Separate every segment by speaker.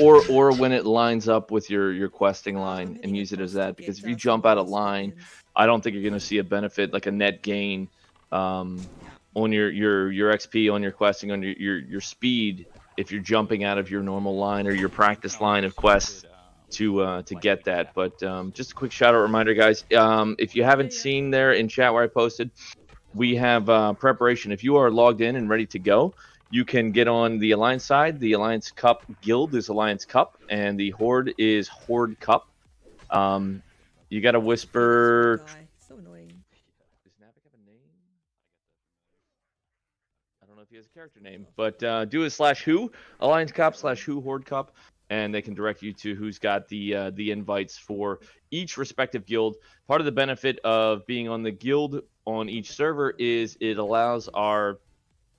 Speaker 1: or or when it lines up with your your questing line and use it as that because if you jump out of line i don't think you're going to see a benefit like a net gain um, on your your your xp on your questing on your, your your speed if you're jumping out of your normal line or your practice line of quests to uh, to get that. But um, just a quick shout out reminder guys um, if you haven't seen there in chat where i posted we have uh, preparation. If you are logged in and ready to go you can get on the Alliance side. The Alliance Cup Guild is Alliance Cup, and the Horde is Horde Cup. Um, you got to whisper.
Speaker 2: So annoying.
Speaker 1: Does Navik have a name? I don't know if he has a character name, but uh, do it slash who Alliance Cup slash who Horde Cup, and they can direct you to who's got the uh, the invites for each respective guild. Part of the benefit of being on the guild on each server is it allows our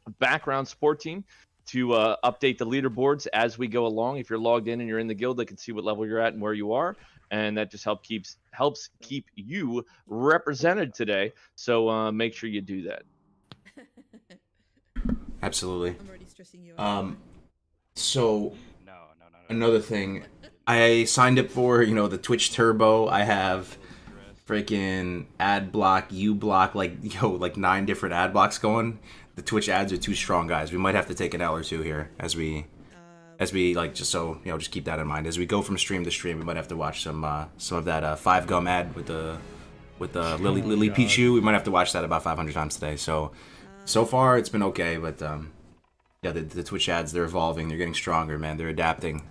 Speaker 1: background support team to uh, update the leaderboards as we go along. If you're logged in and you're in the guild, they can see what level you're at and where you are, and that just help keeps helps keep you represented today. So uh, make sure you do that.
Speaker 3: Absolutely.
Speaker 2: I'm already stressing you out.
Speaker 3: Um, so
Speaker 4: No, no, no, no.
Speaker 3: another thing, I signed up for you know the Twitch Turbo. I have freaking ad block, uBlock, like yo, like nine different ad blocks going. The Twitch ads are too strong, guys. We might have to take an L or two here as we, as we like just so you know, just keep that in mind as we go from stream to stream. We might have to watch some uh, some of that uh, five gum ad with the with the Lily Lily Pichu. We might have to watch that about 500 times today. So so far it's been okay, but um, yeah, the, the Twitch ads they're evolving. They're getting stronger, man. They're adapting.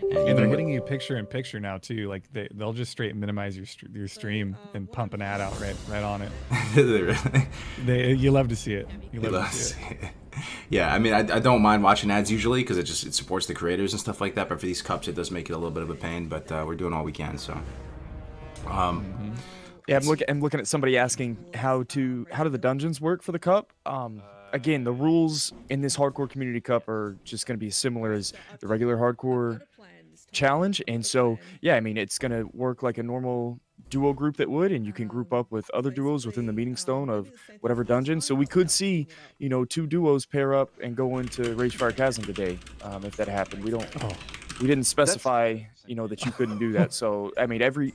Speaker 5: And they're
Speaker 3: even
Speaker 5: getting you picture in picture now too. Like they they'll just straight minimize your str- your stream and pump an ad out right right on it.
Speaker 3: They're really-
Speaker 5: They you love to see it. You
Speaker 3: He
Speaker 5: love to see it.
Speaker 3: it. yeah, I mean, I, I don't mind watching ads usually because it just it supports the creators and stuff like that. But for these cups, it does make it a little bit of a pain. But uh, we're doing all we can. So, um,
Speaker 6: Yeah, I'm looking. I'm looking at somebody asking how to how do the dungeons work for the cup. Um, again, the rules in this hardcore community cup are just going to be similar as the regular hardcore challenge, and so yeah, I mean it's going to work like a normal duo group that would, and you can group up with other duos within the meeting stone of whatever dungeon. So we could see, you know, two duos pair up and go into Ragefire Chasm today, um, if that happened. We don't.
Speaker 5: Oh.
Speaker 6: We didn't specify, you know, that you couldn't do that. So I mean, every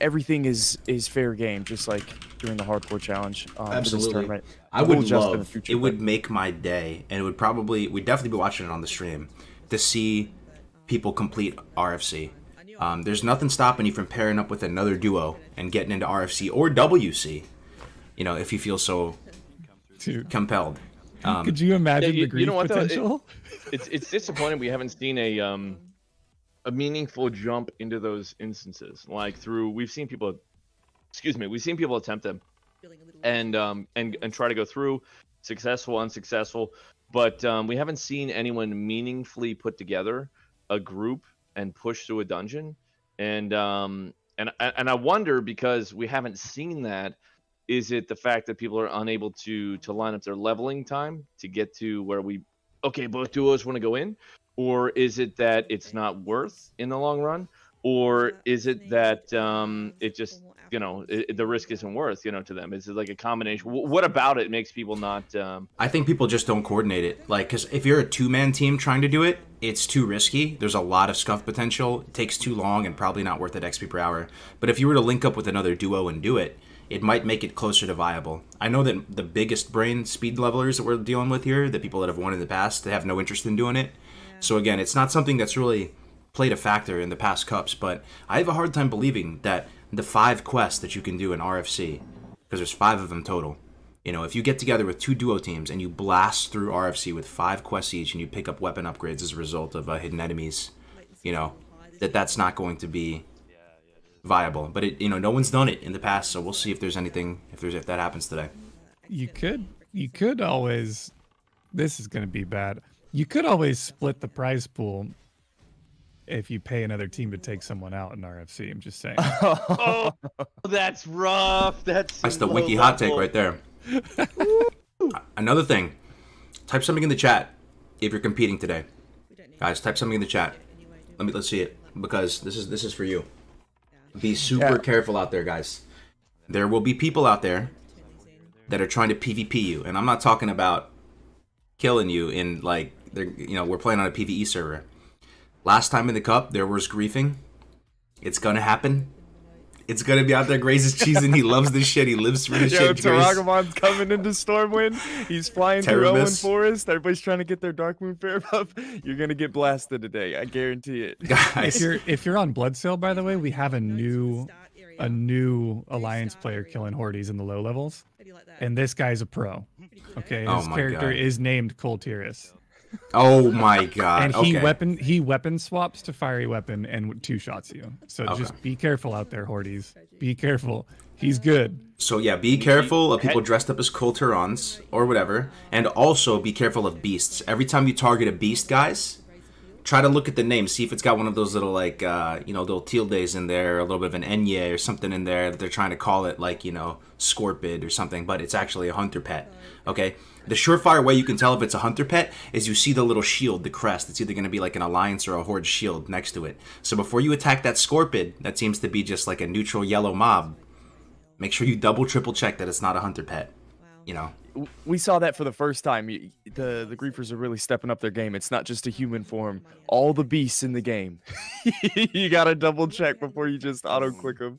Speaker 6: everything is is fair game, just like during the hardcore challenge. Um, for this
Speaker 3: absolutely.
Speaker 6: tournament.
Speaker 3: I
Speaker 6: We'll
Speaker 3: would
Speaker 6: adjust
Speaker 3: love
Speaker 6: future,
Speaker 3: it
Speaker 6: but-
Speaker 3: would make my day, and it would probably we'd definitely be watching it on the stream to see people complete RFC. Um, there's nothing stopping you from pairing up with another duo and getting into RFC or WC. You know, if you feel so
Speaker 5: Dude,
Speaker 3: compelled. Um,
Speaker 5: could you imagine
Speaker 1: you-
Speaker 5: the
Speaker 1: you know what, though? It-
Speaker 5: potential?
Speaker 1: It's it's disappointing we haven't seen a um a meaningful jump into those instances. Like through we've seen people, excuse me, we've seen people attempt them and um and and try to go through successful unsuccessful but um, we haven't seen anyone meaningfully put together a group and push through a dungeon. And um and and i wonder because we haven't seen that is it the fact that people are unable to to line up their leveling time to get to where we okay both duos want to go in? Or is it that it's not worth in the long run? Or is it that um it just you know it, the risk isn't worth you know to them it's like a combination what about it makes people not um
Speaker 3: I think people just don't coordinate it. Like, because if you're a two man team trying to do it, it's too risky. There's a lot of scuff potential. It takes too long and probably not worth it XP per hour. But if you were to link up with another duo and do it, it might make it closer to viable. I know that the biggest brain speed levelers that we're dealing with here, the people that have won in the past, they have no interest in doing it. So again, it's not something that's really played a factor in the past cups. But I have a hard time believing that the five quests that you can do in RFC, because there's five of them total. You know, if you get together with two duo teams and you blast through RFC with five quests each and you pick up weapon upgrades as a result of uh, hidden enemies, you know, that that's not going to be viable. But it, you know, no one's done it in the past, so we'll see if there's anything if there's if that happens today.
Speaker 5: You could you could always this is going to be bad. You could always split the prize pool if you pay another team to take someone out in RFC. I'm just saying.
Speaker 1: oh that's rough that's
Speaker 3: That's the
Speaker 1: low
Speaker 3: wiki hot take right there. Another thing, type something in the chat if you're competing today, guys. Type something in the chat. Let me let's see it because this is this is for you. Be super
Speaker 6: Yeah.
Speaker 3: careful out there, guys. There will be people out there that are trying to PvP you, and I'm not talking about killing you in like they're you know we're playing on a PVE server. Last time in the cup, there was griefing. It's gonna happen. It's gonna be out there. Graze is cheesing. He loves this shit. He lives for this
Speaker 6: Yo,
Speaker 3: shit. Graze.
Speaker 6: Taragamon's coming into Stormwind. He's flying through
Speaker 3: Elwynn
Speaker 6: Forest. Everybody's trying to get their Darkmoon Faire buff. You're gonna get blasted today. I guarantee it.
Speaker 5: If you're if you're on Blood Sail, by the way, we have a new a new alliance player killing hordes in the low levels, and this guy's a pro. Okay,
Speaker 3: Oh
Speaker 5: his
Speaker 3: my
Speaker 5: character
Speaker 3: God.
Speaker 5: is named Coltyrus,
Speaker 3: oh my god.
Speaker 5: and he
Speaker 3: okay.
Speaker 5: weapon he weapon swaps to fiery weapon and two shots you. So
Speaker 3: Okay.
Speaker 5: just be careful out there, hordes. Be careful. He's good.
Speaker 3: So yeah, be careful of people dressed up as Kulturons or whatever, and also be careful of beasts. Every time you target a beast, guys, try to look at the name, see if it's got one of those little like uh, you know little tildes in there, a little bit of an enye or something in there that they're trying to call it like you know scorpid or something, but it's actually a hunter pet. Okay. The surefire way you can tell if it's a hunter pet is you see the little shield, the crest. It's either going to be like an alliance or a horde shield next to it. So before you attack that scorpid, that seems to be just like a neutral yellow mob, make sure you double triple check that it's not a hunter pet you know
Speaker 6: We saw that for the first time. The the griefers are really stepping up their game. It's not just a human form. All the beasts in the game. you gotta double check before you just auto click them.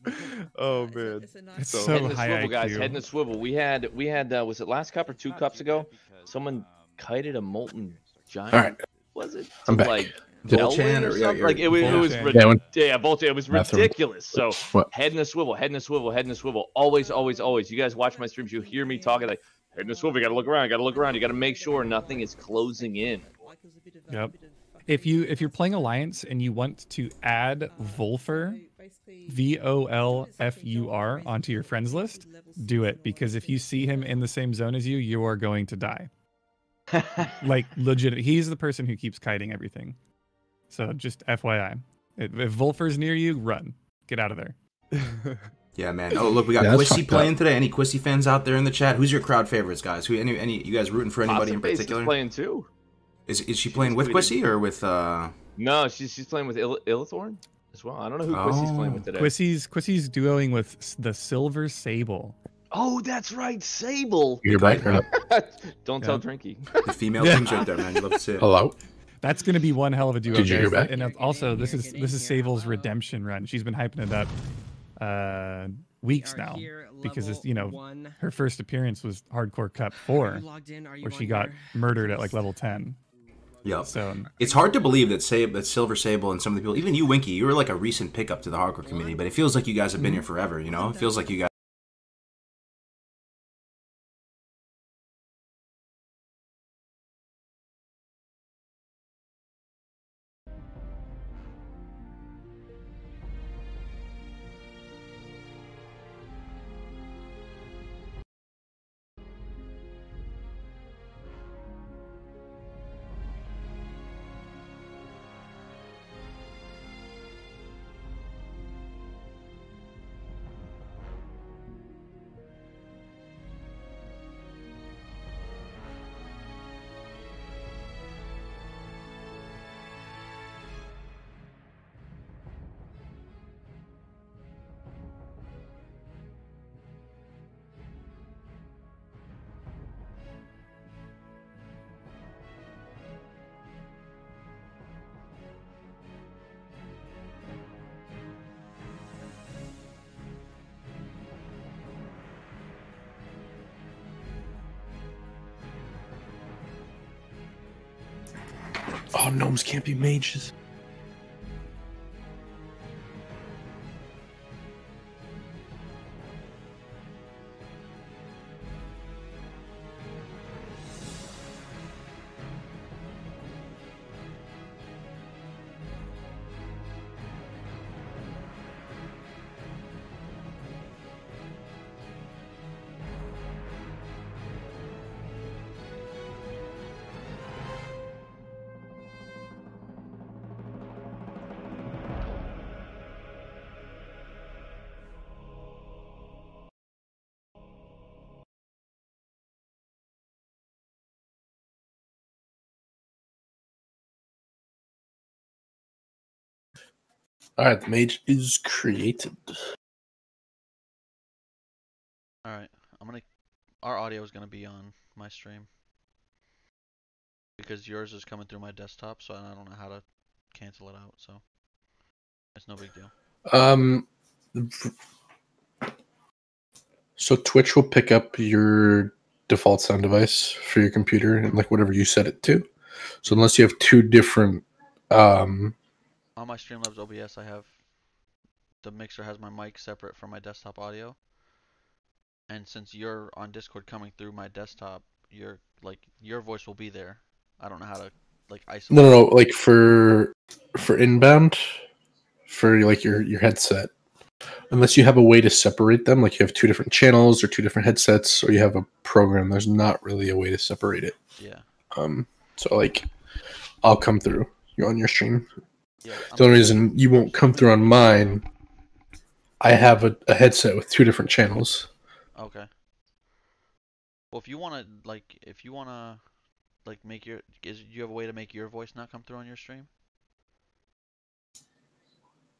Speaker 6: Oh man.
Speaker 5: It's
Speaker 6: So-
Speaker 5: so,
Speaker 1: head in the
Speaker 5: high
Speaker 1: swivel,
Speaker 5: IQ.
Speaker 1: guys. Head in the swivel. We had we had uh, was it last cup or two cups ago? Someone kited a molten giant.
Speaker 2: All right.
Speaker 1: Was it?
Speaker 2: I'm back.
Speaker 1: Like
Speaker 3: Volchan or-
Speaker 1: or something?
Speaker 3: you're-
Speaker 1: Like it, was- it was rid-
Speaker 2: Yeah, when-
Speaker 1: yeah, Volchan. It was ridiculous. So
Speaker 2: What?
Speaker 1: head in the swivel. Head in the swivel. Head in the swivel. Always, always, always. You guys watch my streams. You hear me talking like head in the swivel. You got to look around. You got to look around. You got to make sure nothing is closing in.
Speaker 5: Yep. If you if you're playing alliance and you want to add Volfur, V O L F U R onto your friends list, do it because if you see him in the same zone as you, you are going to die. Like legit, he's the person who keeps kiting everything. So just FYI, if, if Volfur's near you, run, get out of there.
Speaker 3: yeah man oh look we got
Speaker 2: Yeah,
Speaker 3: quissy playing
Speaker 2: up.
Speaker 3: today any quissy fans out there in the chat who's your crowd favorites guys who any any you guys rooting for anybody in
Speaker 1: Awesome Face is
Speaker 3: particular
Speaker 1: playing too.
Speaker 3: is, is she
Speaker 1: She's
Speaker 3: playing with
Speaker 1: tweeting.
Speaker 3: quissy or with uh
Speaker 1: No, she's she's playing with Il- Illithorn as well. I don't know who Quissy's playing with
Speaker 3: Oh.
Speaker 1: today.
Speaker 5: Quissy's Quissy's duoing with the Silver Sable.
Speaker 1: Oh, that's right, Sable.
Speaker 2: You're back or not?
Speaker 1: don't tell
Speaker 5: Yeah.
Speaker 1: Drinky.
Speaker 3: the female
Speaker 5: Yeah.
Speaker 3: teams right there man you love to see it
Speaker 2: Hello?
Speaker 5: That's gonna be one hell of a duo.
Speaker 2: Did you hear back?
Speaker 5: And also, this is this is Sable's redemption run. She's been hyping it up uh, weeks now because it's, you know her first appearance was Hardcore Cup Four, where she got murdered at like level ten.
Speaker 3: yep
Speaker 5: So
Speaker 3: it's hard to believe that Sab- that silver sable and some of the people even you winky you were like a recent pickup to the hardcore community but it feels like you guys have been here forever you know? It feels like you guys
Speaker 2: gnomes can't be mages. All right, the mage is created.
Speaker 4: All right, I'm gonna. Our audio is gonna be on my stream because yours is coming through my desktop, so I don't know how to cancel it out, so it's no big deal.
Speaker 2: Um, so Twitch will pick up your default sound device for your computer and like whatever you set it to. So unless you have two different, um,
Speaker 4: On my Streamlabs OBS, I have the mixer has my mic separate from my desktop audio. And since you're on Discord coming through my desktop, your like your voice will be there. I don't know how to like isolate.
Speaker 2: no, no, no, like for for inbound, for like your your headset. Unless you have a way to separate them, like you have two different channels or two different headsets, or you have a program, there's not really a way to separate it.
Speaker 4: Yeah.
Speaker 2: Um, so like, I'll come through You're on your stream.
Speaker 4: Yeah.
Speaker 2: The only reason you won't come through on mine, I have a, a headset with two different channels.
Speaker 4: Okay. Well, if you wanna like, if you wanna like make your, is you have a way to make your voice not come through on your stream?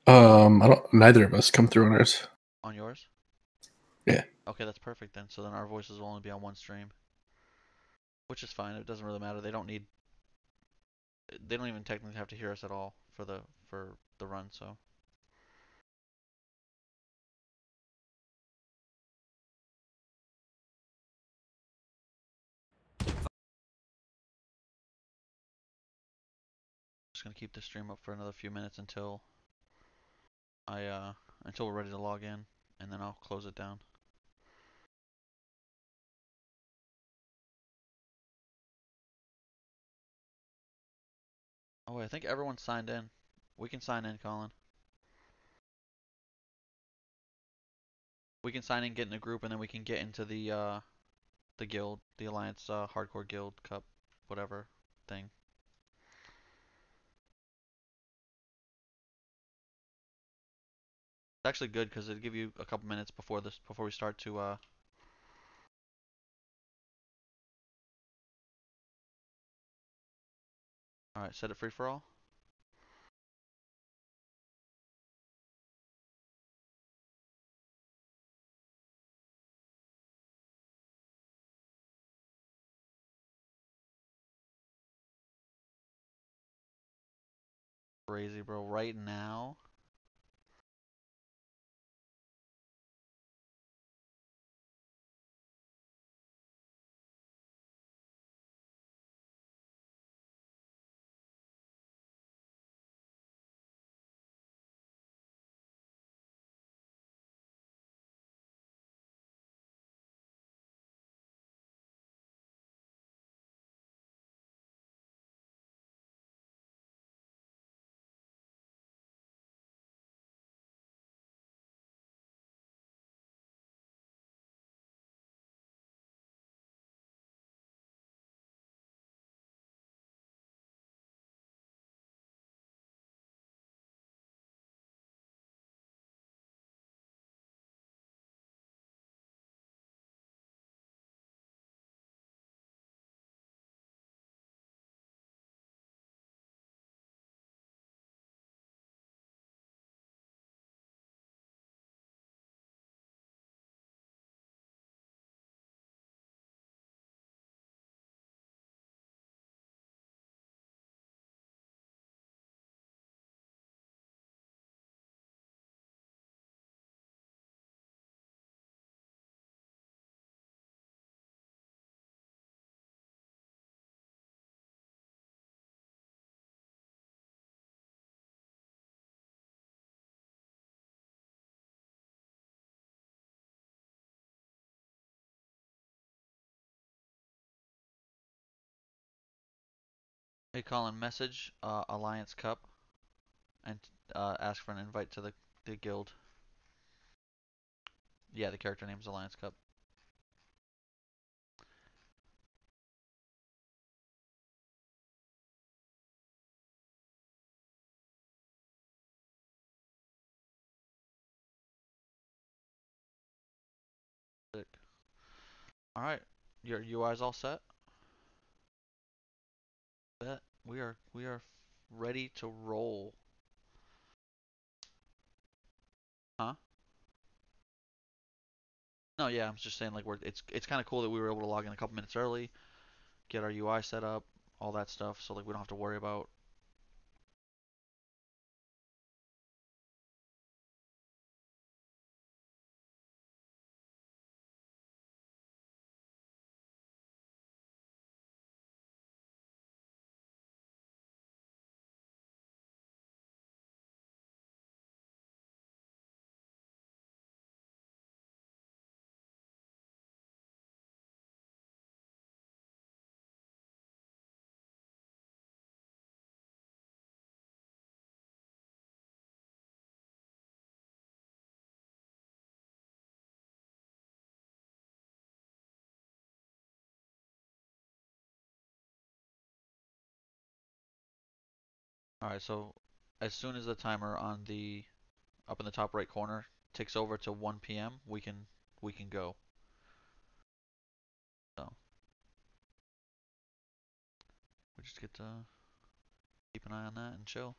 Speaker 2: Um, I don't. Neither of us come through on ours.
Speaker 4: On yours?
Speaker 2: Yeah.
Speaker 4: Okay, that's perfect then. So then our voices will only be on one stream. Which is fine. It doesn't really matter. They don't need. They don't even technically have to hear us at all for the for the run. So. Just gonna keep the stream up for another few minutes until I uh until we're ready to log in, and then I'll close it down. Oh wait, I think everyone's signed in. We can sign in, Colin. We can sign in, get in a group, and then we can get into the uh the guild, the Alliance uh, Hardcore Guild Cup, whatever thing. It's actually good because it'll give you a couple minutes before this before we start to uh Alright, set it free for all. Crazy bro, right now. Hey Colin, message uh, Alliance Cup and uh, ask for an invite to the, the guild. Yeah, the character name's Alliance Cup. Alright, your UI's all set? Bet we are we are ready to roll. Huh? No, yeah, I'm just saying like we're it's it's kind of cool that we were able to log in a couple minutes early, get our UI set up, all that stuff, so like we don't have to worry about Alright, so as soon as the timer on the up in the top right corner ticks over to 1 p.m., we can we can go. So we just get to keep an eye on that and chill.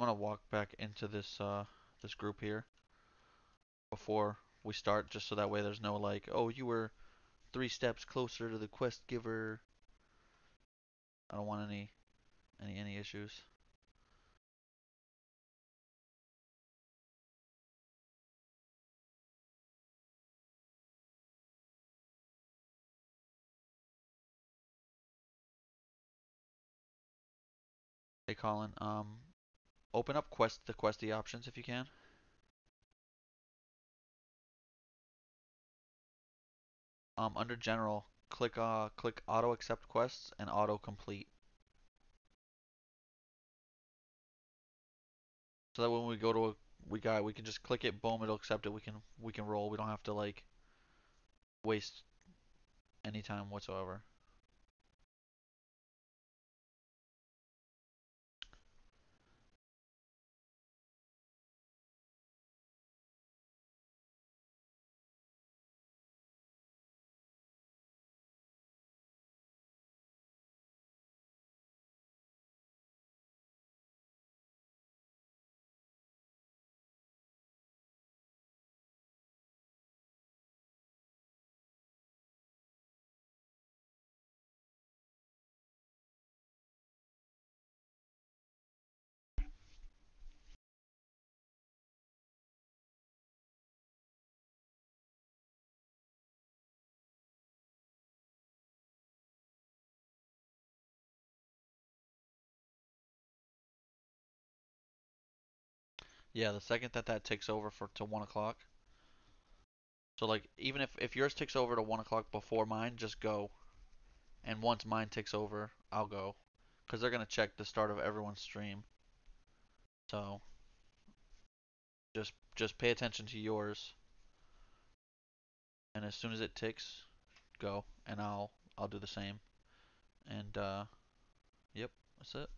Speaker 4: Gonna walk back into this uh this group here before we start, just so that way there's no like, oh, you were three steps closer to the quest giver. I don't want any any any issues. Hey Colin, um, open up quest the questy options if you can. Um, under general, click uh click auto accept quests and auto complete. So that when we go to a we got we can just click it, boom, it'll accept it. We can we can roll. We don't have to like waste any time whatsoever. Yeah, the second that that takes over for to one o'clock. So like even if if yours takes over to one o'clock before mine, just go. And once mine takes over, I'll go, because they're gonna check the start of everyone's stream. So just just pay attention to yours. And as soon as it ticks, go, and I'll I'll do the same. And uh, yep, that's it.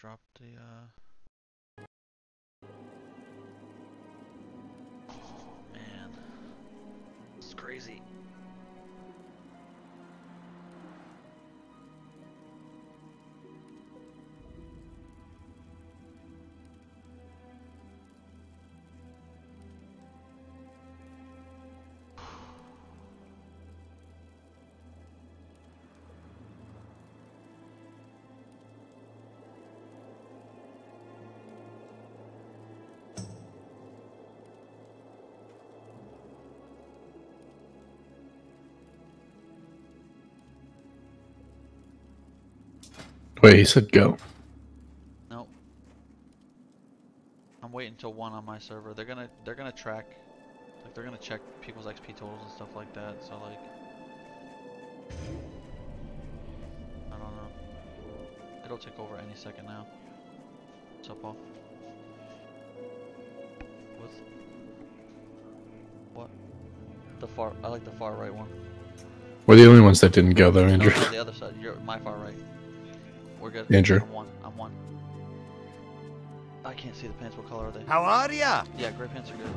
Speaker 4: Drop the uh Man. It's crazy.
Speaker 2: Wait, he said go.
Speaker 4: Nope. I'm waiting till one on my server. They're gonna they're gonna track like they're gonna check people's XP totals and stuff like that, so like I don't know. It'll take over any second now. What's up, Paul? What's what? The far, I like the far right one.
Speaker 2: We're the only ones that didn't go though, Andrew.
Speaker 4: no, the other side. You're my far right. We're good.
Speaker 2: Andrew.
Speaker 4: I'm one. I'm one. I can't see the pants. What color are they?
Speaker 7: How are ya?
Speaker 4: Yeah, gray pants are good.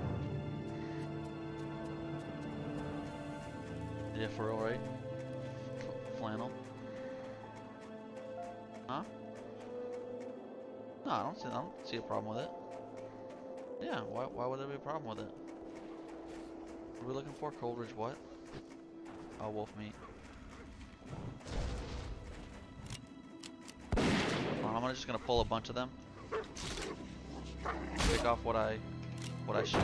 Speaker 4: Yeah, for real, right? F- flannel. Huh? No, I don't see. I don't see a problem with it. Yeah, why? Why would there be a problem with it? What are we looking for? Coldridge what? Oh, wolf meat. I'm just gonna pull a bunch of them. Pick off what I, what I shoot.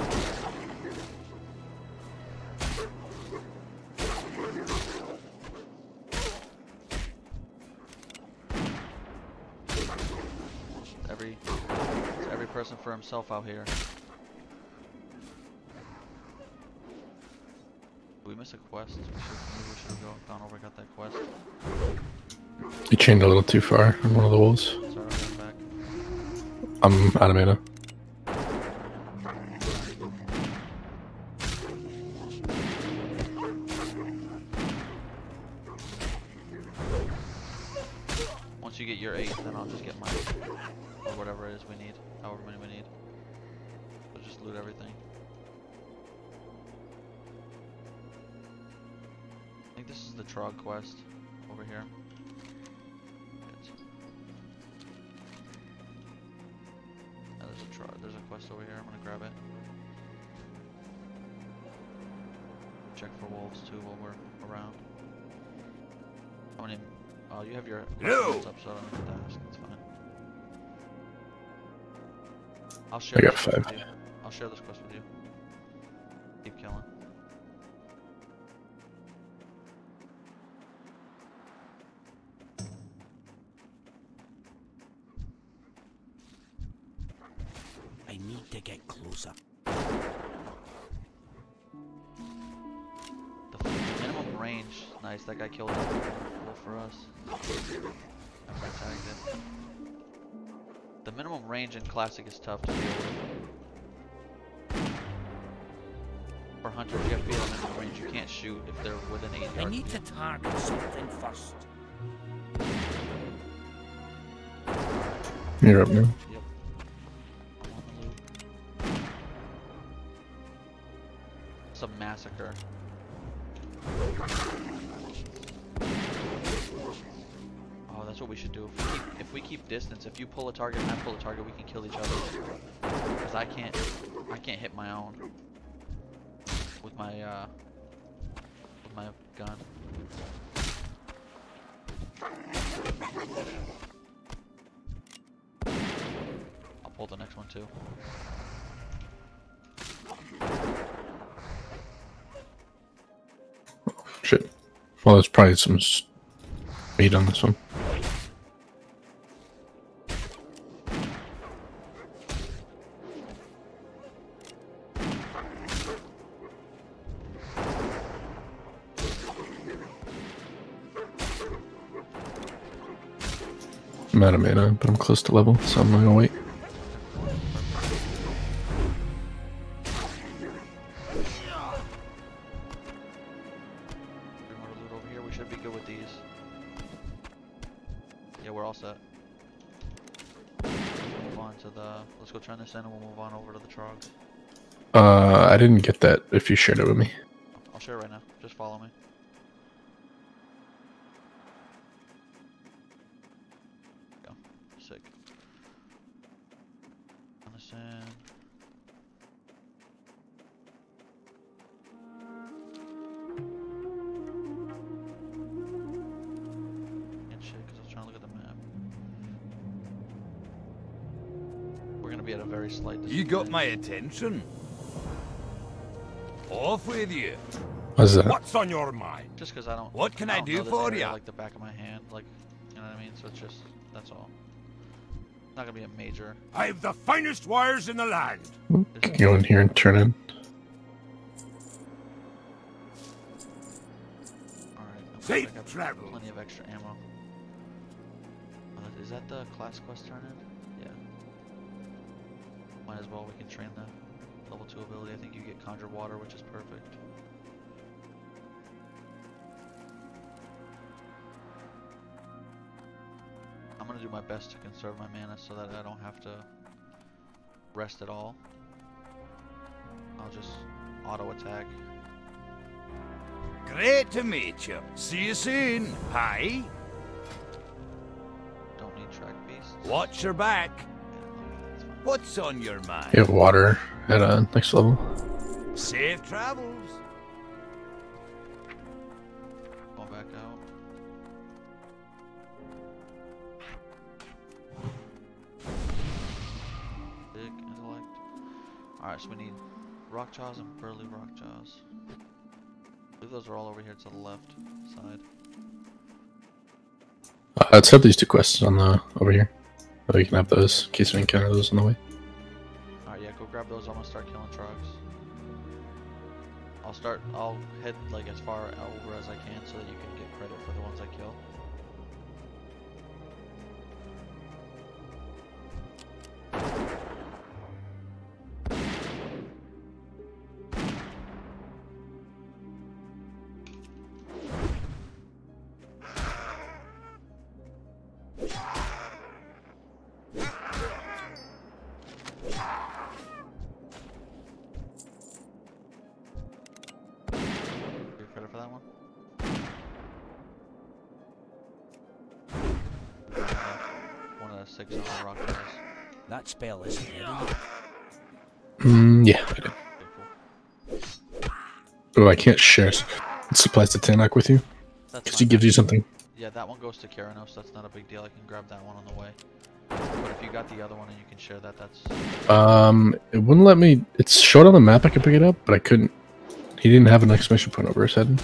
Speaker 4: Every, every person for himself out here. We miss a quest? We should, have gone over got that quest.
Speaker 2: You chained a little too far on one of the.
Speaker 4: Sorry, I'm,
Speaker 2: I'm out of mana.
Speaker 4: Oh, you have your
Speaker 7: No!
Speaker 4: quests up, so I don't have to ask. It's fine. I'll share.
Speaker 2: I got five.
Speaker 4: with you. I'll share this quest with you. Keep killing.
Speaker 7: I need to get closer.
Speaker 4: Nice. That guy killed him. Cool for us. After I tagged it. The minimum range in classic is tough to deal with. For hunters, you have to be at a minimum range. You can't shoot if they're within eight
Speaker 7: I need to target something first.
Speaker 2: You're up now.
Speaker 4: Yep. I'm on the loop. It's a massacre. We keep, distance, if you pull a target and I pull a target, we can kill each other. Because I can't, I can't hit my own with my, uh, with my gun. I'll pull the next one too.
Speaker 2: Shit. Well, there's probably some s- meat on this one. I'm out of mana, but I'm close to level, so I'm gonna wait.
Speaker 4: Three more to loot over here. We should be good with these. Yeah, we're all set. Move on to the. Let's go turn this in, and we'll move on over to the trogs.
Speaker 2: Uh, I didn't get that if you shared it with me.
Speaker 4: Be at a very slight
Speaker 8: You got my attention. Off with you.
Speaker 2: What's that?
Speaker 7: What's on your mind?
Speaker 4: Just because I don't.
Speaker 8: What can I
Speaker 4: don't
Speaker 8: do
Speaker 4: know
Speaker 8: for
Speaker 4: area
Speaker 8: ya?
Speaker 4: Like the back of my hand, like, you know what I mean. So it's just that's all. Not gonna be a major.
Speaker 7: I've the finest wires in the land.
Speaker 2: Can Go in here and turn in.
Speaker 4: All right. I'm
Speaker 7: Safe
Speaker 4: I got
Speaker 7: travel.
Speaker 4: Plenty of extra ammo. Uh, is that the class quest turn in? Might as well, we can train the level 2 ability. I think you get Conjure Water, which is perfect. I'm gonna do my best to conserve my mana so that I don't have to rest at all. I'll just auto attack.
Speaker 7: Great to meet you. See you soon. Hi.
Speaker 4: Don't need track beasts.
Speaker 7: Watch your back. What's on your mind?
Speaker 2: You have water at uh, next level.
Speaker 7: Safe travels.
Speaker 4: Going back out. Big intellect. Alright, so we need rock jaws and burly rock jaws. I believe those are all over here to the left side.
Speaker 2: Uh, let's have these two quests on the over here. So you can have those in case we encounter those on the way.
Speaker 4: Alright, yeah, go grab those. I'm gonna start killing trucks. I'll start, I'll head like as far over as I can so that you can get credit for the ones I kill. That
Speaker 7: spell is heavy.
Speaker 2: Mm, yeah, I did. Oh, I can't share s- supplies to Tannok with you because he gives you something.
Speaker 4: Yeah, that one goes to Keranos. That's not a big deal. I can grab that one on the way. But if you got the other one and you can share that, that's
Speaker 2: Um, it wouldn't let me. It's showed on the map I could pick it up, but I couldn't. He didn't have an exclamation point over his head.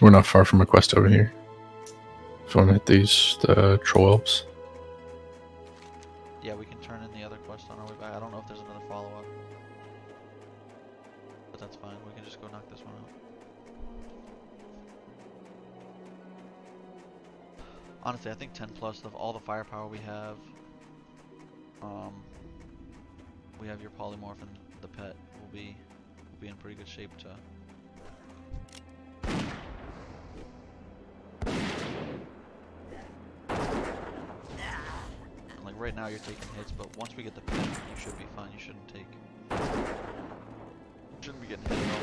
Speaker 4: We're
Speaker 2: not far from a quest over here. If you want to hit these, the troll elves.
Speaker 4: Yeah, we can turn in the other quest on our way back. I don't know if there's another follow up. But that's fine. We can just go knock this one out. Honestly, I think 10 plus of all the firepower we have. Um, we have your polymorph and the pet. We'll be, we'll be in pretty good shape to. Right now, you're taking hits, but once we get the pet, you should be fine. You shouldn't take. Shouldn't be getting hit at all.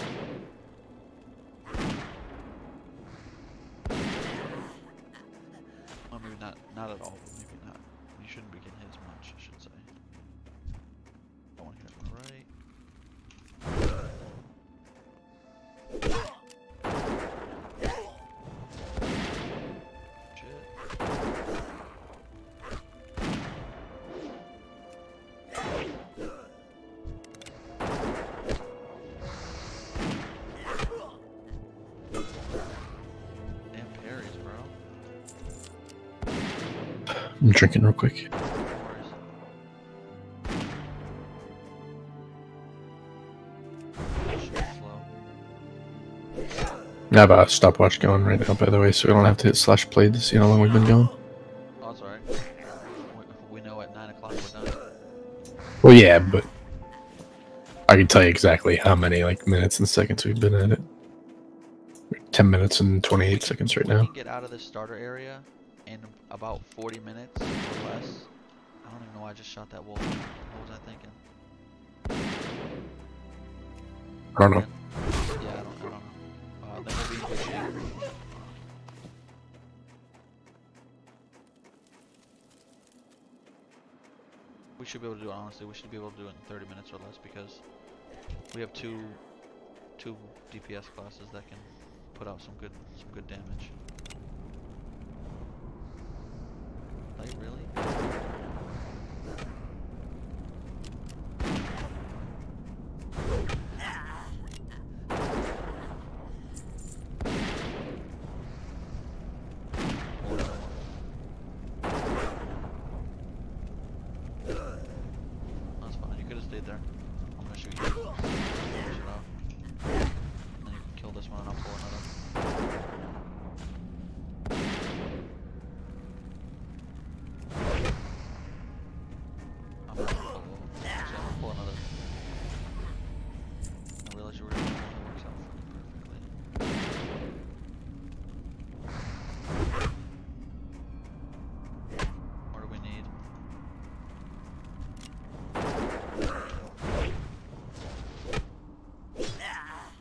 Speaker 4: Well, maybe not, not at all,
Speaker 2: I'm drinking real quick. I have a stopwatch going right now, by the way, so we don't have to hit slash play to see how long we've been going.
Speaker 4: Oh, alright. We, know at 9 o'clock we're done.
Speaker 2: Well, yeah, but I can tell you exactly how many like minutes and seconds we've been at it. Ten minutes and twenty-eight seconds right now.
Speaker 4: get out of this starter area in about 40 minutes or less. I don't even know why I just shot that wolf. What was I thinking?
Speaker 2: I don't know.
Speaker 4: Yeah, I don't, I don't know. Uh, we'll be in good shape. We should be able to do it honestly. We should be able to do it in 30 minutes or less because we have two two DPS classes that can put out some good some good damage.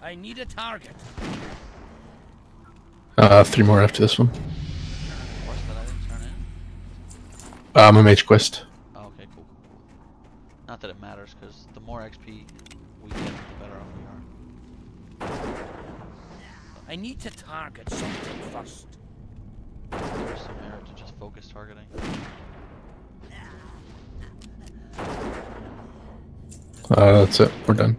Speaker 7: I need a target.
Speaker 2: Uh, three more after this one.
Speaker 4: Quest that I didn't turn in?
Speaker 2: Uh, my mage quest.
Speaker 4: Oh, okay, cool, cool, cool. Not that it matters, because the more XP we get, the better off we are.
Speaker 7: I need to target something first.
Speaker 4: There's some merit to just focus targeting.
Speaker 2: Uh, that's it. We're done.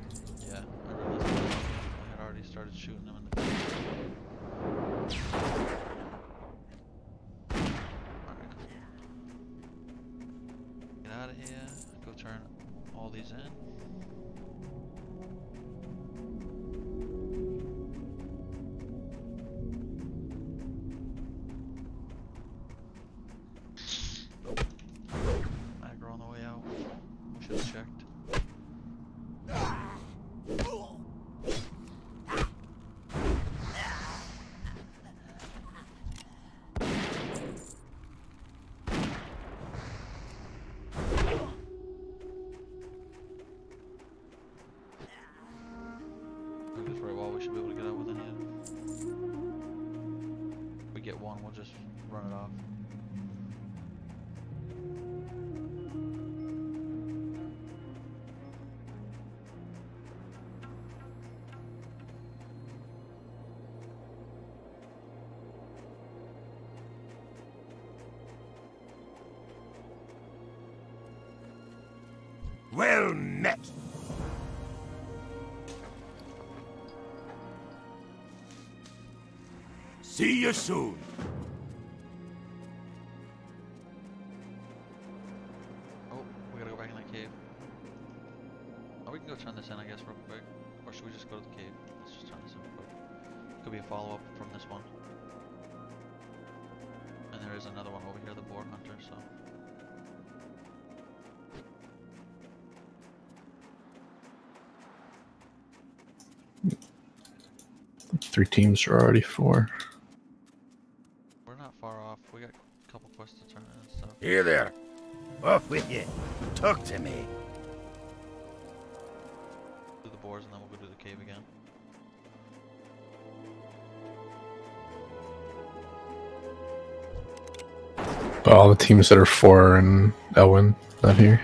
Speaker 2: Teams are already four.
Speaker 4: We're not far off. We got a couple quests to turn in and stuff.
Speaker 7: Here there. Off with you. Talk to me.
Speaker 4: Do the boars and then we'll go to the cave again.
Speaker 2: But all the teams that are four and Elwynn not here.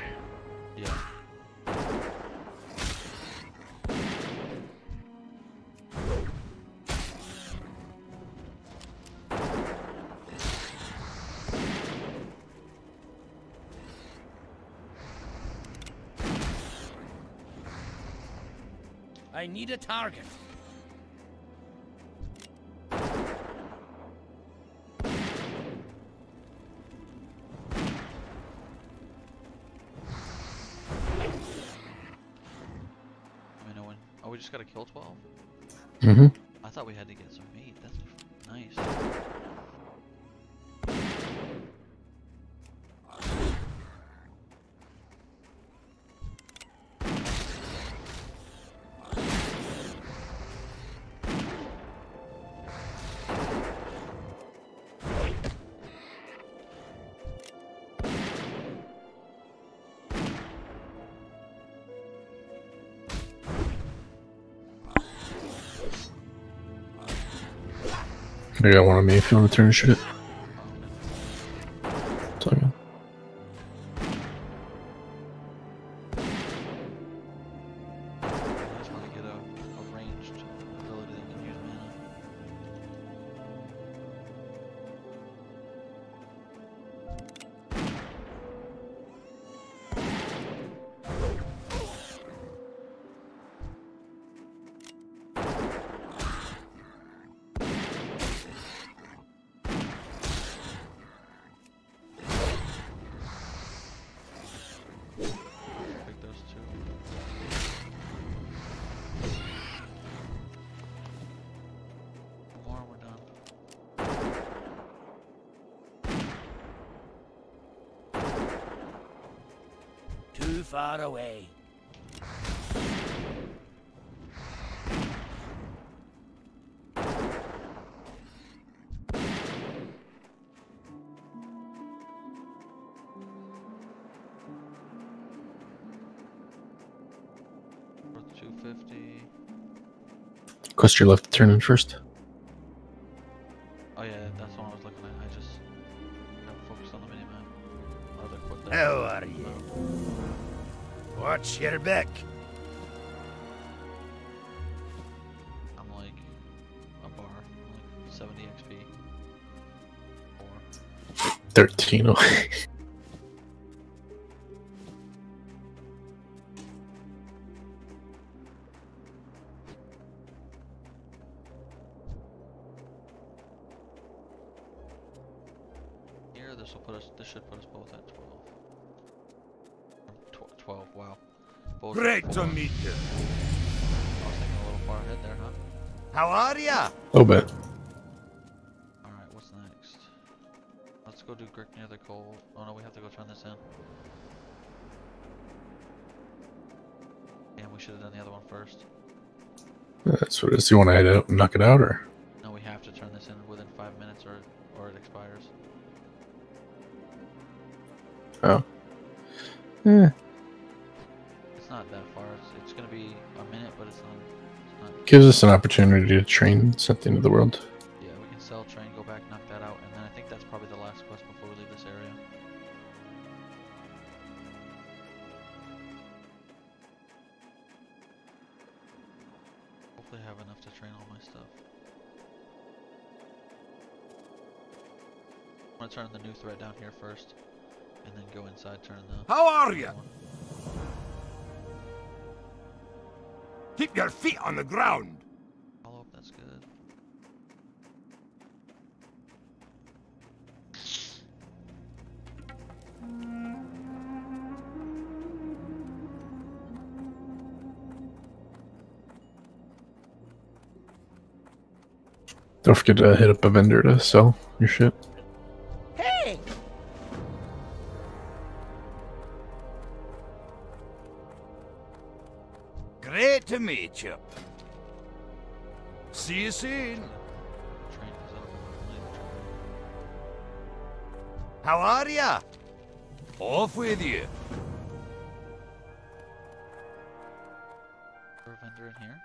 Speaker 4: target.
Speaker 7: I know when. Oh,
Speaker 4: we just got to kill 12?
Speaker 2: Mm-hmm.
Speaker 4: I
Speaker 2: got one on me if you want to turn and
Speaker 4: 250.
Speaker 2: Quest your left to turn in first.
Speaker 4: Oh yeah, that's what I was looking at. I just got focused on the minimap. Or the
Speaker 7: How are you? Watch your back.
Speaker 4: I'm like a bar. I'm like 70 XP. Four.
Speaker 2: 13 away.
Speaker 4: have to go turn this in. And we should have done the other one first.
Speaker 2: That's what it is. You want to head out and knock it out, or?
Speaker 4: No, we have to turn this in within five minutes or or it expires.
Speaker 2: Oh. Eh.
Speaker 4: It's not that far. It's, it's gonna be a minute, but it's not. It's not.
Speaker 2: Gives us an opportunity to train something to the world. Don't forget to hit up a vendor to sell your shit. Hey!
Speaker 7: Great to meet you. See you soon.
Speaker 4: Train is up. I'm not even trying.
Speaker 7: How are ya? Off with you.
Speaker 4: Is there a vendor in here?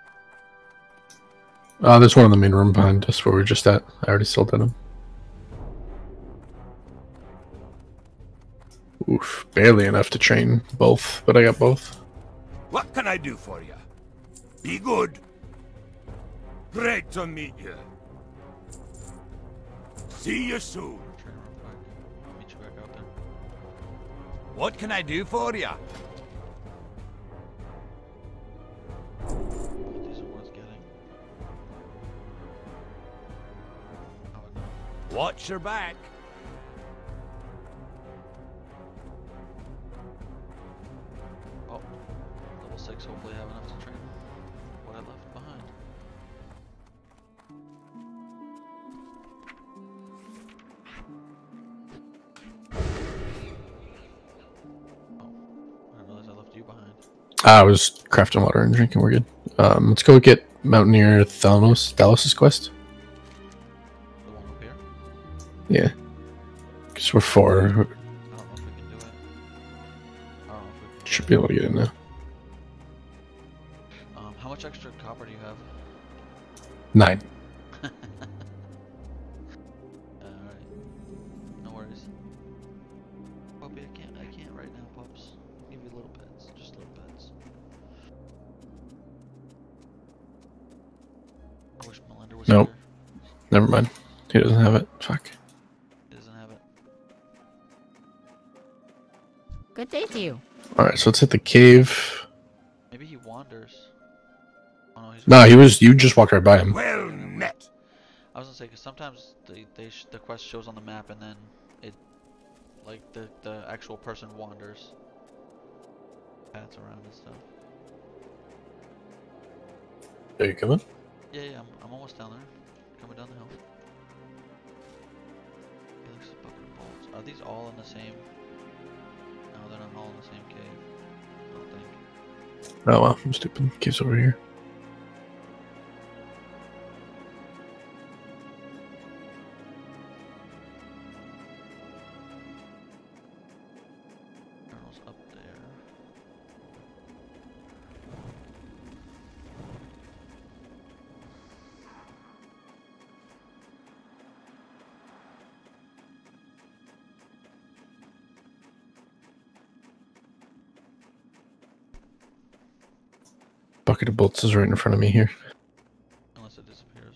Speaker 2: Uh, there's one in the main room behind us where we're just at. I already sold at him. Oof, barely enough to train both, but I got both.
Speaker 7: What can I do for you? Be good. Great to meet you. See you soon.
Speaker 4: Train real quick. I'll meet you back out there.
Speaker 7: What can I do for you? Watch your back.
Speaker 4: Oh, level 6, hopefully I have enough to train. what I left behind. Oh, I didn't realize I left you behind.
Speaker 2: Ah, I was crafting water and drinking. We're good. Um, let's go get Mountaineer Thalos, Thalos' quest. Yeah. Because we're four.
Speaker 4: I don't know if we can do it. I don't know if we can
Speaker 2: Should be able to get in now.
Speaker 4: Um, how much extra copper do you have?
Speaker 2: Nine.
Speaker 4: Alright. No worries. Puppy, I can't I can't right now, pups. I'll give you little bits. Just little bits. I wish Melinda was
Speaker 2: Nope.
Speaker 4: here.
Speaker 2: Never mind. He doesn't have it. Fuck.
Speaker 8: Good day to you.
Speaker 2: Alright, so let's hit the cave.
Speaker 4: Maybe he wanders. Oh no,
Speaker 2: Nah, he was. You just walked right by him.
Speaker 7: Well met.
Speaker 4: I was gonna say because sometimes they, they sh- the quest shows on the map and then it like the the actual person wanders, pats around and stuff.
Speaker 2: Are you coming?
Speaker 4: Yeah, yeah, I'm, I'm almost down there, coming down the hill. Felix bucket of bolts. Are these all in the same? No, they're not all in the same cave. I don't think.
Speaker 2: Oh well, I'm stupid. Cave's over here. Bucket of bolts is right in front of me here.
Speaker 4: Unless it disappears.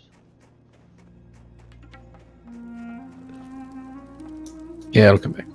Speaker 2: Yeah, it'll come back.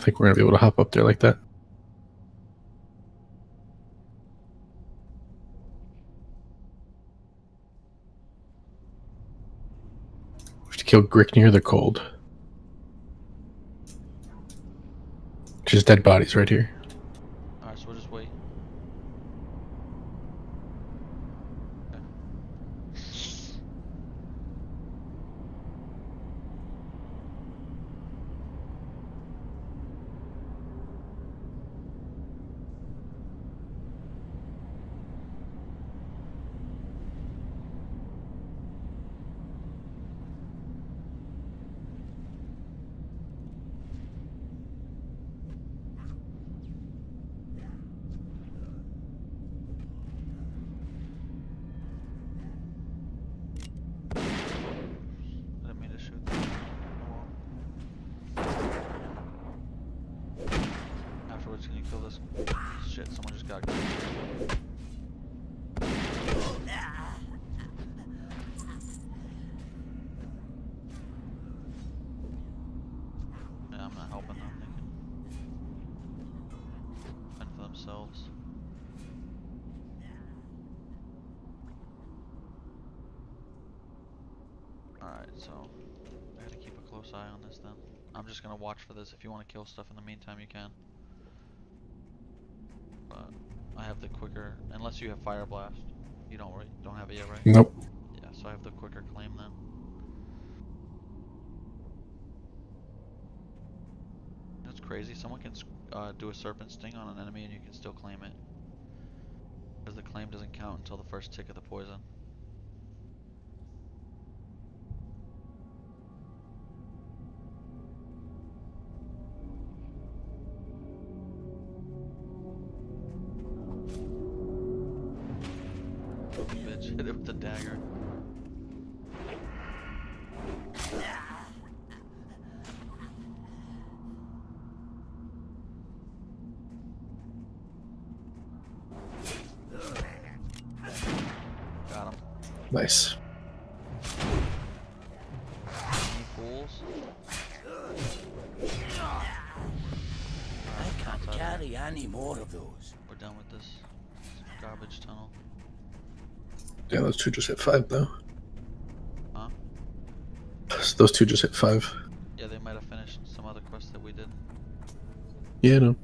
Speaker 2: Don't think we're gonna be able to hop up there like that. We have to kill Grik'nir the Cold. Just dead bodies right here.
Speaker 4: Alright, so we'll just wait. Okay. I didn't mean to shoot that. Oh well. Afterwards, can you kill this shit? Someone just got. Yeah, I'm not helping them. They can fend for themselves. Alright, so I gotta keep a close eye on this then. I'm just gonna watch for this. If you want to kill stuff in the meantime, you can. But I have the quicker, unless you have fire blast. You don't right? Don't have it yet, right?
Speaker 2: Nope.
Speaker 4: Yeah, so I have the quicker claim then. That's crazy. Someone can uh, do a serpent sting on an enemy and you can still claim it. Because the claim doesn't count until the first tick of the poison.
Speaker 2: Two just hit five though.
Speaker 4: Huh?
Speaker 2: Those two just hit five.
Speaker 4: Yeah, they might have finished some other quests that we did.
Speaker 2: Yeah, no.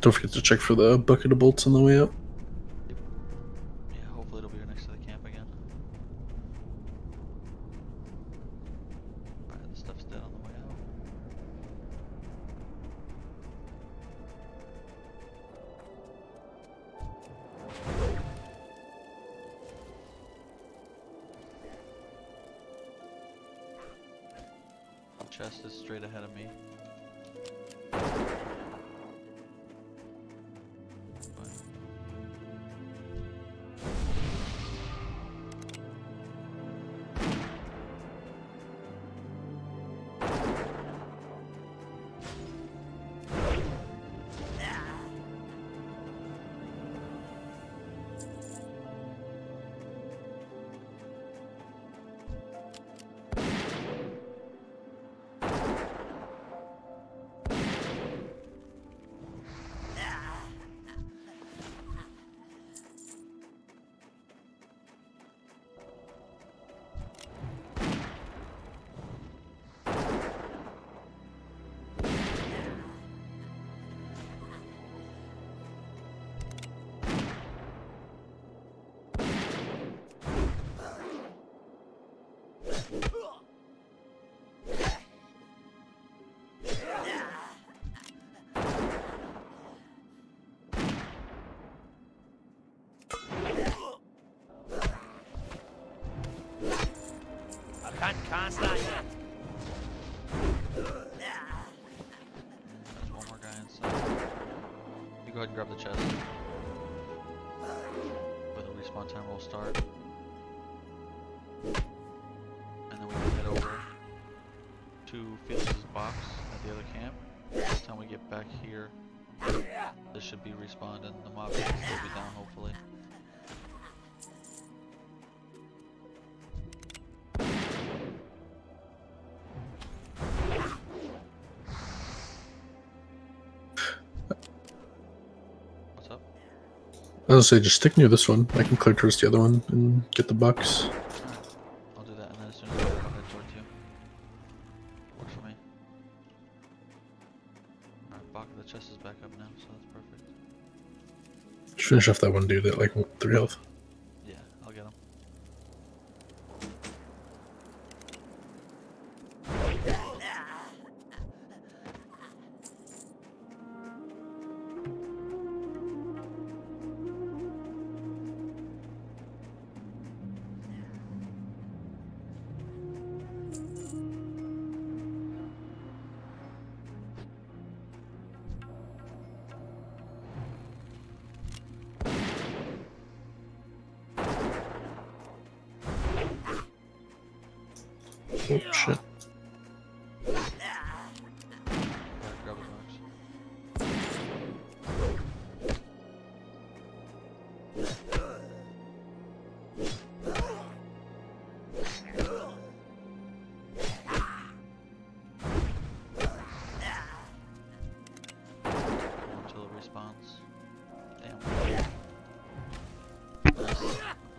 Speaker 2: Don't forget to check for the bucket of bolts on the way out.
Speaker 4: To Felix's box at the other camp. By the time we get back here, this should be respawned and the mob should still be down hopefully. What's up?
Speaker 2: I was say just stick near this one. I can clear towards the other one and get the box. Finish off that one dude at like three health.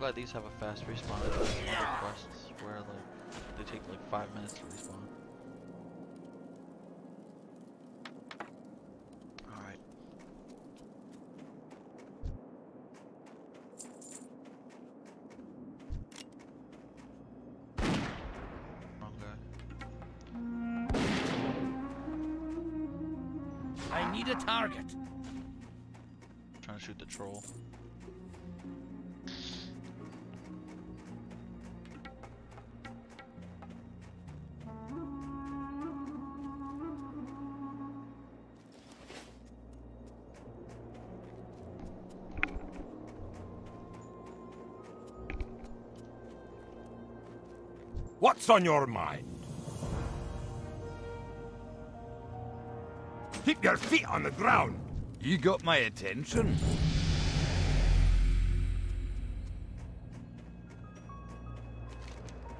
Speaker 4: Glad these have a fast respawn other quests where like they take like five minutes to respawn. Alright. Wrong guy.
Speaker 7: I need a target.
Speaker 4: Trying to shoot the troll.
Speaker 7: What's on your mind? Keep your feet on the ground. You got my attention.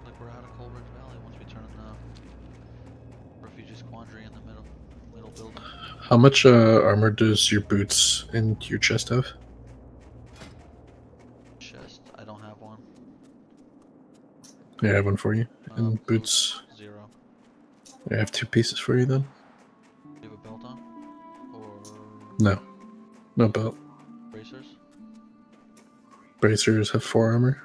Speaker 4: Like we're out of Coldridge Valley once we turn the Refugee's Quandary in the middle middle building.
Speaker 2: How much uh, armor does your boots and your chest have?
Speaker 4: Chest. I don't have one.
Speaker 2: Yeah, I have one for you. And um, boots.
Speaker 4: Zero.
Speaker 2: I have two pieces for you then.
Speaker 4: Do you have a belt on? Or
Speaker 2: No. No belt.
Speaker 4: bracers?
Speaker 2: Bracers have four armor.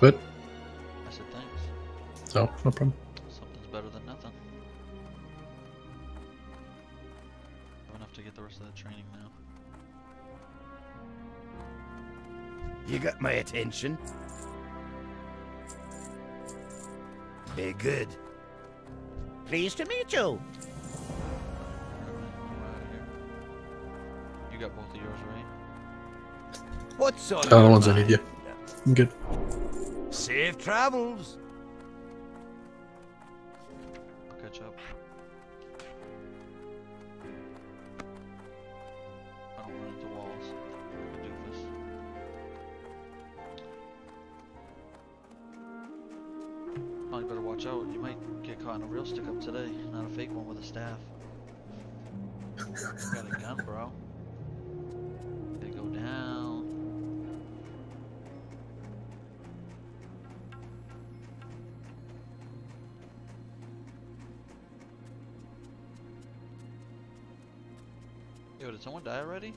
Speaker 2: What?
Speaker 4: I said thanks.
Speaker 2: Oh, no problem.
Speaker 7: Attention. Be good.
Speaker 9: Pleased to meet you.
Speaker 4: Alright, we're outta here. You got both of yours, right?
Speaker 7: What's on
Speaker 2: Oh, the
Speaker 7: your
Speaker 2: ones I need,
Speaker 7: mind?
Speaker 2: yeah. I'm good.
Speaker 7: Safe travels.
Speaker 4: Get caught in a real stick up today, not a fake one with a staff. Got a gun, bro. Gotta go down. Yo, did someone die already?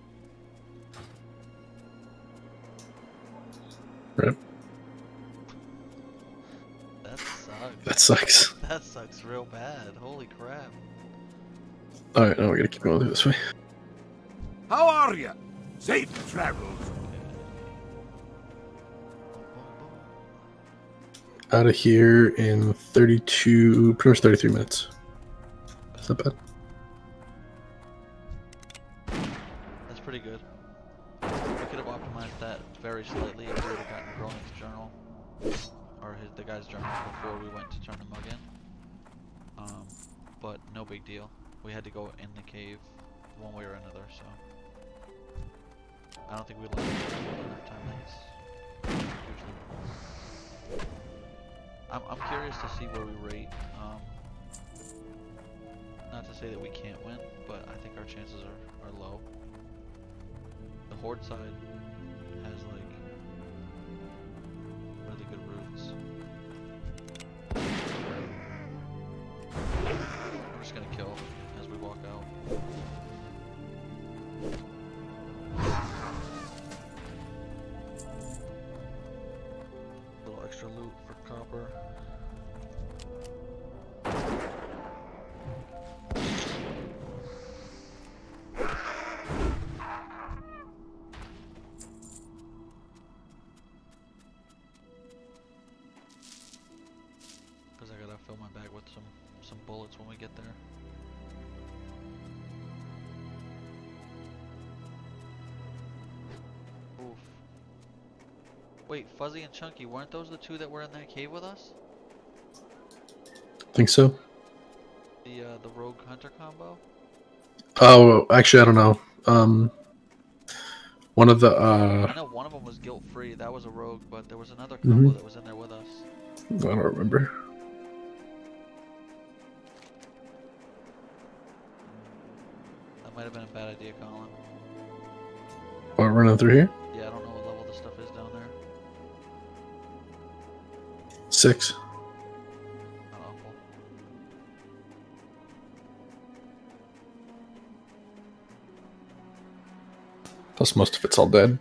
Speaker 2: Rip.
Speaker 4: That sucks.
Speaker 2: That sucks Alright, now we gotta keep going this way.
Speaker 7: How are you? Safe travels.
Speaker 2: Out of here in 32, pretty much 33 minutes. It's not bad.
Speaker 4: Oof. Wait, Fuzzy and Chunky, weren't those the two that were in that cave with us?
Speaker 2: Think so?
Speaker 4: The uh, the rogue hunter combo?
Speaker 2: Oh, actually, I don't know. Um, one of the
Speaker 4: I
Speaker 2: uh,
Speaker 4: know one of them was guilt free. That was a rogue, but there was another combo that was in there with us.
Speaker 2: I don't remember.
Speaker 4: That might have been a bad idea, Colin.
Speaker 2: What running through here? Six. Plus, most of it's all dead.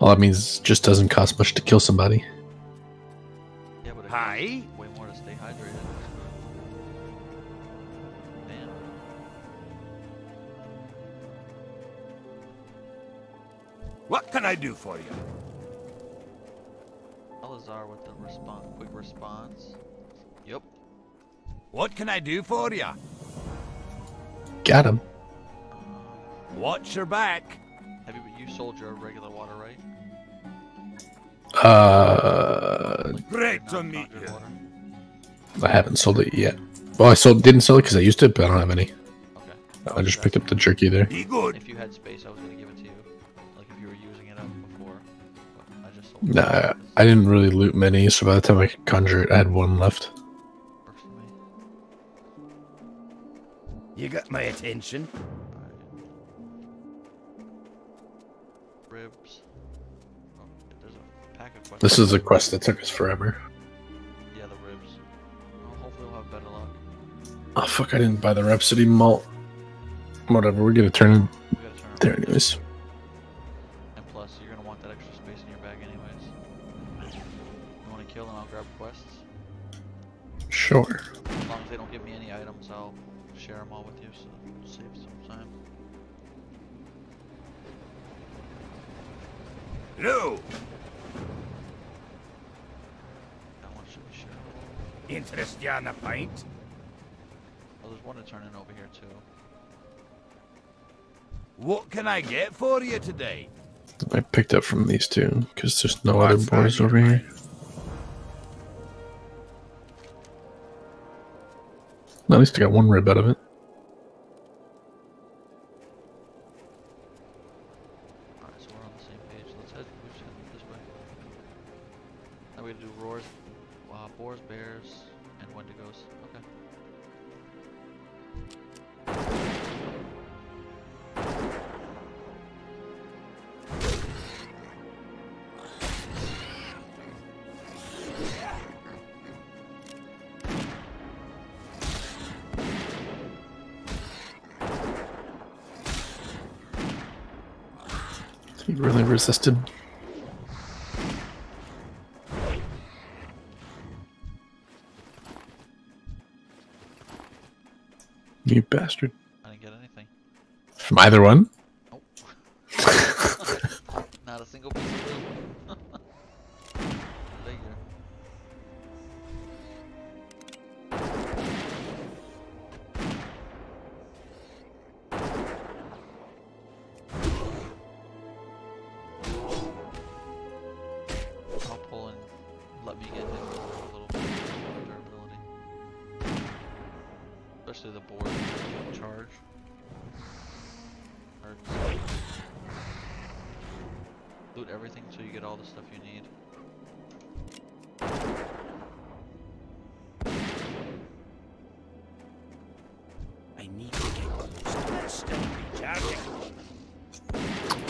Speaker 2: All that means it just doesn't cost much to kill somebody.
Speaker 4: Yeah, but
Speaker 7: Hi.
Speaker 4: way more to stay hydrated. Damn.
Speaker 7: What can I do for you?
Speaker 4: Elazar with the response, quick response. Yep.
Speaker 7: What can I do for you?
Speaker 2: Got him.
Speaker 7: Watch your back.
Speaker 4: Have you you sold your regular water, right?
Speaker 2: Uh,
Speaker 7: Great to
Speaker 4: Not-
Speaker 7: meet you.
Speaker 2: I haven't sold it yet. Well, I sold didn't sell it because I used it, but I don't have any.
Speaker 4: Okay.
Speaker 2: I just picked up the jerky there.
Speaker 7: Be good.
Speaker 4: If you had space, I was gonna give it to you. Like if you were using it up before. But I just sold it.
Speaker 2: Nah, I didn't really loot many, so by the time I could conjure it, I had one left.
Speaker 7: You got my attention.
Speaker 4: Ribs. Oh, there's a pack of questions.
Speaker 2: This is a quest that took us forever.
Speaker 4: Yeah, the ribs. Oh, hopefully we'll have better luck.
Speaker 2: Oh fuck! I didn't buy the Rhapsody malt. Whatever, we're gonna turn
Speaker 4: We gotta turn
Speaker 2: there
Speaker 4: around.
Speaker 2: anyways.
Speaker 4: And plus, you're gonna want that extra space in your bag anyways. You wanna kill and I'll grab quests?
Speaker 2: Sure.
Speaker 7: Hello.
Speaker 4: That one should be shareable.
Speaker 7: Interest you on a pint?
Speaker 4: Oh, there's one to turn in over here too.
Speaker 7: What can I get for you today?
Speaker 2: I picked up from these two because there's no
Speaker 7: What's
Speaker 2: other boys over here. At least I got one rib out of it. Resisted. You bastard.
Speaker 4: I didn't get anything.
Speaker 2: From either one?
Speaker 4: Loot everything so you get all the stuff you need.
Speaker 7: I need to get close to that stone recharging.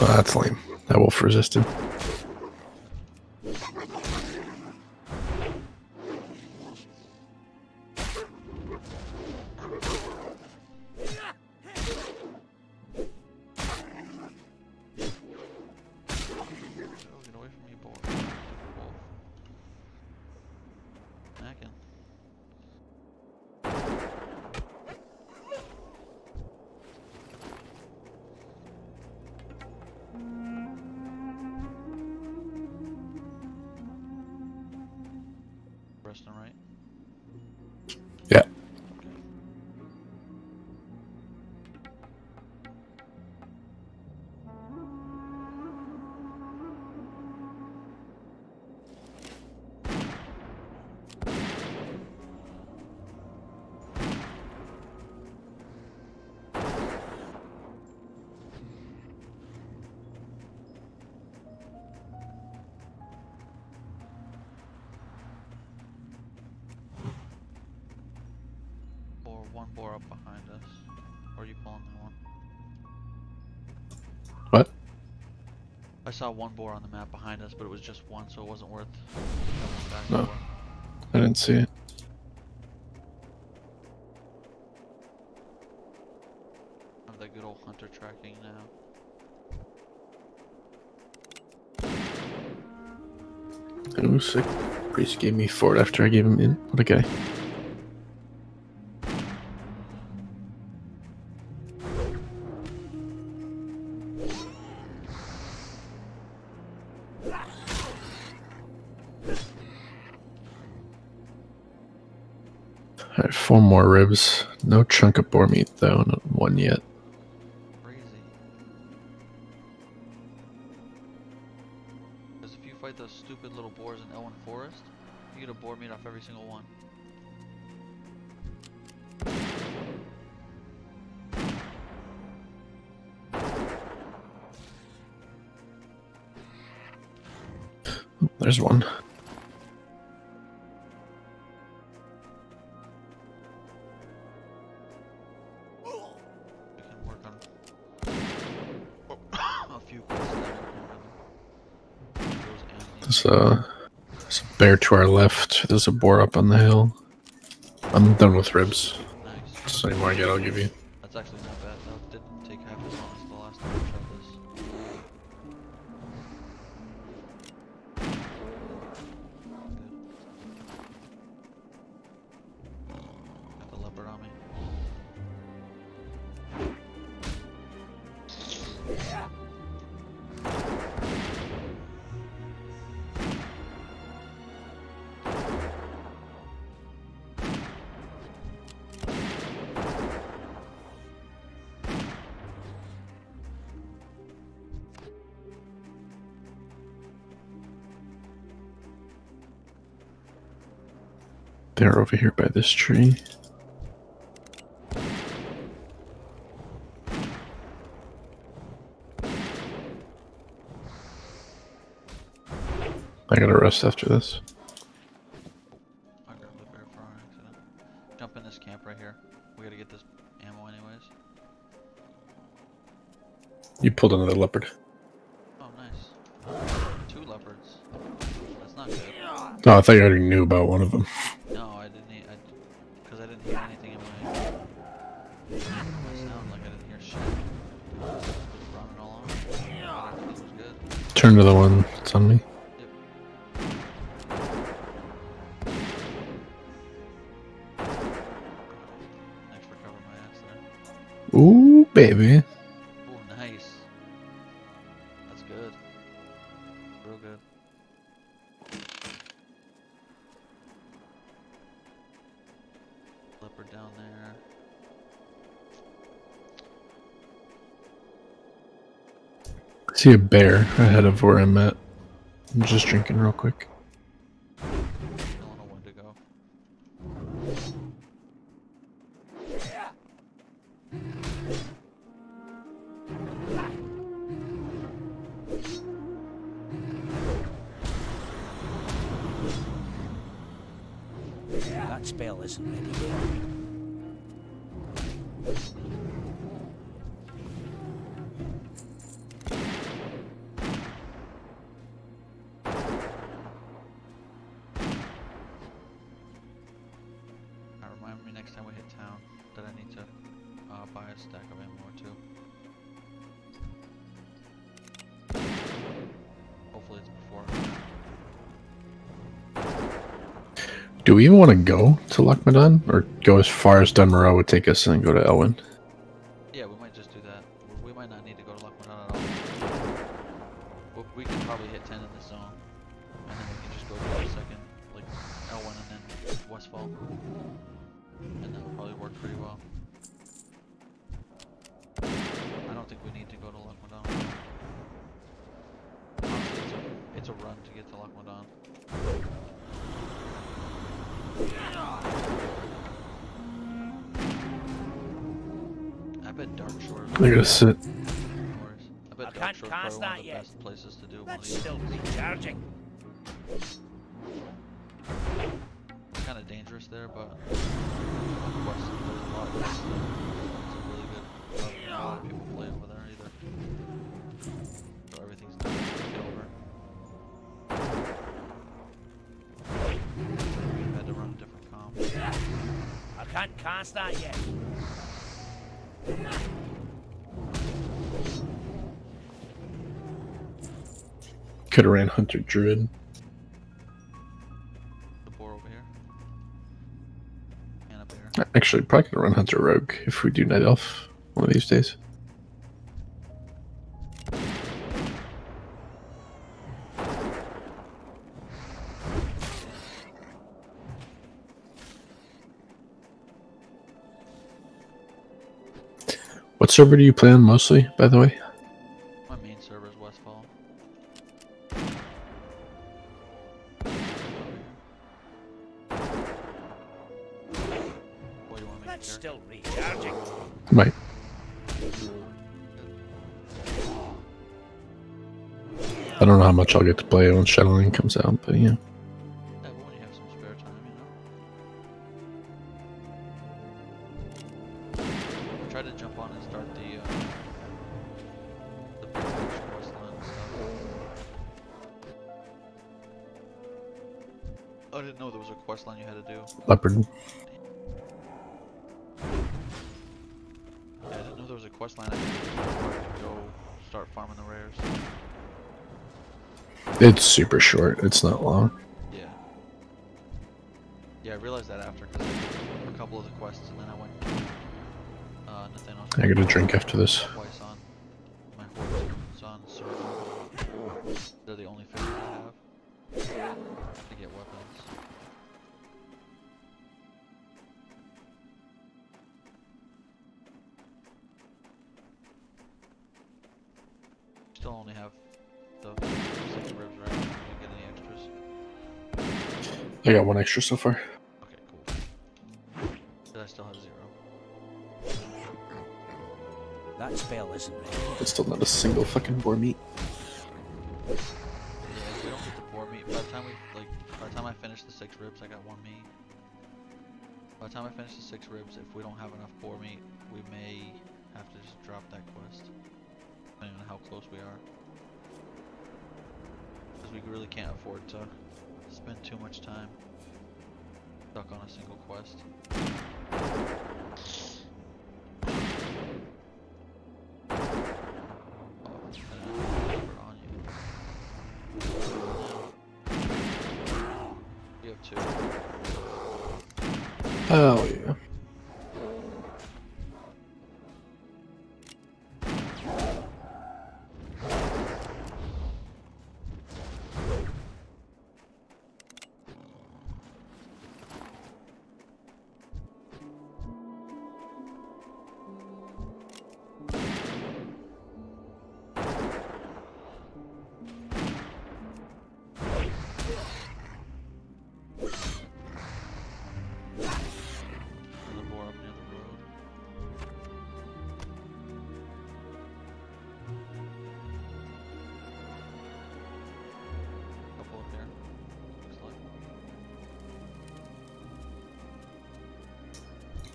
Speaker 2: Oh, that's lame. That wolf resisted.
Speaker 4: But it was just one, so it wasn't worth coming back
Speaker 2: No. I didn't see it.
Speaker 4: I have that good old hunter tracking now.
Speaker 2: Oh, sick. Priest gave me Fort after I gave him in. What a guy. Four more ribs. No chunk of boar meat though, not one yet.
Speaker 4: Crazy. Because if you fight those stupid little boars in Elwynn Forest, you get a boar meat off every single one.
Speaker 2: There's one.
Speaker 4: These.
Speaker 2: There's a, bear to our left. There's a boar up on the hill. I'm done with ribs. So any more I get, I'll give you. Over here by this tree. I gotta rest after this.
Speaker 4: I grabbed the bear for an accident. Jump in this camp right here. We gotta get this ammo anyways.
Speaker 2: You pulled another leopard.
Speaker 4: Oh, nice. Two leopards. That's not good.
Speaker 2: Oh, I thought you already knew about one of them.
Speaker 4: Good.
Speaker 2: The one that's on me.
Speaker 4: Thanks for covering my ass there.
Speaker 2: Ooh, baby. See a bear ahead of where I'm at. I'm just drinking real quick.
Speaker 9: That spell isn't ready yet.
Speaker 2: Do we even want to go to Loch Modan? Or go as far as Dun Morogh would take us and then go to
Speaker 4: Elwynn? Shore.
Speaker 2: I gotta sit.
Speaker 4: I bet
Speaker 9: I
Speaker 4: Dark
Speaker 9: can't
Speaker 4: Shore's
Speaker 9: cast
Speaker 4: probably one
Speaker 9: that
Speaker 4: of the
Speaker 9: yet.
Speaker 4: best places to do one of
Speaker 9: That's
Speaker 4: these.
Speaker 9: still recharging.
Speaker 4: Kind kind of dangerous there, but Quest, there's a lot
Speaker 2: Could have ran Hunter Druid.
Speaker 4: The boar over here. And.
Speaker 2: Actually, probably gonna run Hunter Rogue if we do Night Elf one of these days. What server do you play on mostly, by the way? I don't know how much I'll get to play when Shadowland comes out, but yeah.
Speaker 4: Yeah, but when you have some spare time, you know. I tried to jump on and start the uh, the big picture quest line and stuff. I didn't know there was a quest line you had to do.
Speaker 2: Leopard. It's super short. It's not long.
Speaker 4: Yeah. Yeah, I realized that after a couple of the quests, and then I went. Uh.
Speaker 2: I got a drink after this. Extra so far.
Speaker 4: Okay, cool. Did I still have zero?
Speaker 9: That spell isn't ready.
Speaker 2: It's still not a single fucking boar meat.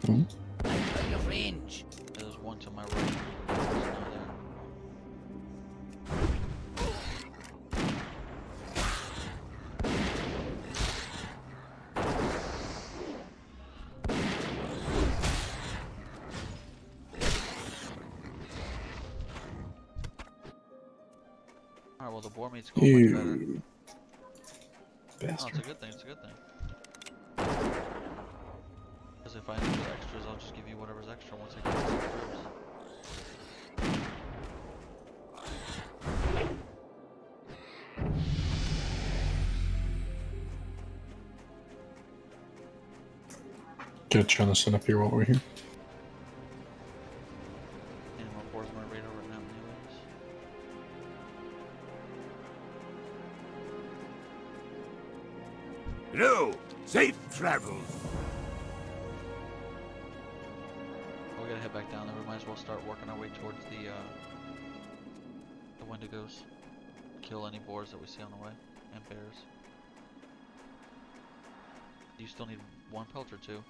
Speaker 4: Like.
Speaker 9: Out of range.
Speaker 4: There's one to my right. There's none there. Alright, well the boar meat's going much better.
Speaker 2: You
Speaker 4: Oh, it's a good thing, it's a good thing. If I need extras, I'll just give you whatever's extra once I get the ribs.
Speaker 2: Get trying to set up here while we're here.
Speaker 4: to go kill any boars that we see on the way, and bears.
Speaker 10: You still need one pelt or two.